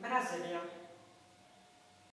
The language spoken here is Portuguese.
Brasília